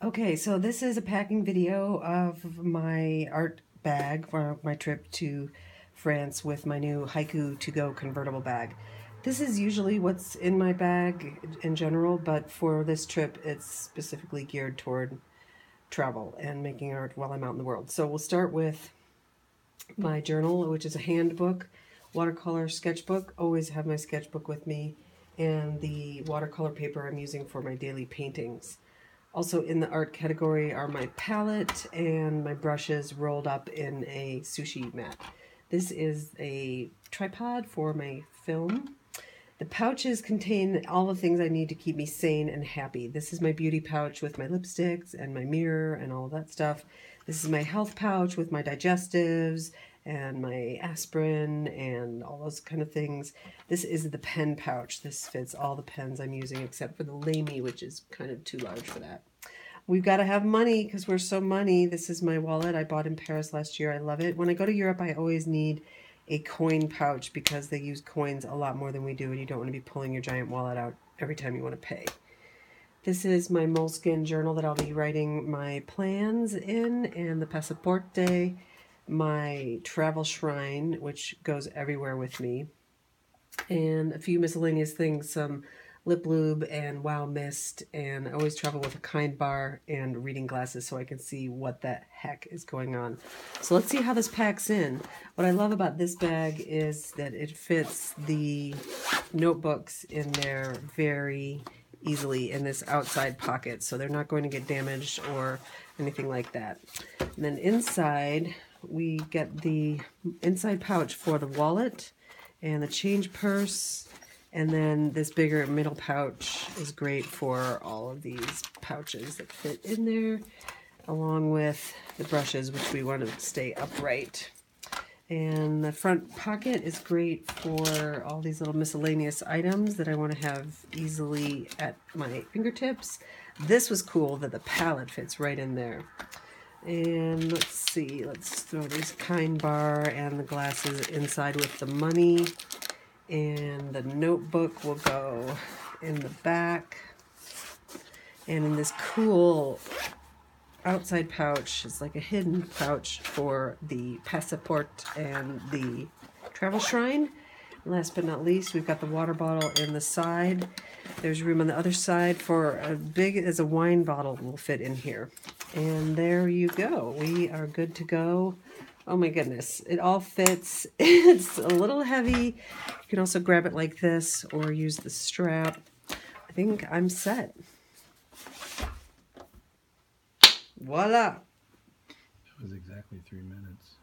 Okay, so this is a packing video of my art bag for my trip to France with my new Haiku to go convertible bag. This is usually what's in my bag in general, but for this trip it's specifically geared toward travel and making art while I'm out in the world. So we'll start with my journal, which is a handbook, watercolor sketchbook. Always have my sketchbook with me, and the watercolor paper I'm using for my daily paintings. Also in the art category are my palette and my brushes rolled up in a sushi mat. This is a tripod for my film. The pouches contain all the things I need to keep me sane and happy. This is my beauty pouch with my lipsticks and my mirror and all that stuff. This is my health pouch with my digestives and my aspirin and all those kind of things. This is the pen pouch. This fits all the pens I'm using except for the Lamy, which is kind of too large for that. We've got to have money because we're so money. This is my wallet I bought in Paris last year. I love it. When I go to Europe, I always need a coin pouch because they use coins a lot more than we do and you don't want to be pulling your giant wallet out every time you want to pay. This is my Moleskine journal that I'll be writing my plans in and the passaporte my travel shrine, which goes everywhere with me, and a few miscellaneous things, some lip lube and wow mist, and I always travel with a kind bar and reading glasses so I can see what the heck is going on. So let's see how this packs in. What I love about this bag is that it fits the notebooks in there very easily in this outside pocket so they're not going to get damaged or anything like that. And then inside we get the inside pouch for the wallet and the change purse and then this bigger middle pouch is great for all of these pouches that fit in there along with the brushes which we want to stay upright and the front pocket is great for all these little miscellaneous items that I want to have easily at my fingertips. This was cool that the palette fits right in there. And let's see, let's throw this kind bar and the glasses inside with the money. And the notebook will go in the back. And in this cool outside pouch, it's like a hidden pouch for the passport and the travel shrine. Last but not least, we've got the water bottle in the side. There's room on the other side for a big as a wine bottle will fit in here. And there you go. We are good to go. Oh my goodness. It all fits. it's a little heavy. You can also grab it like this or use the strap. I think I'm set. Voila. That was exactly three minutes.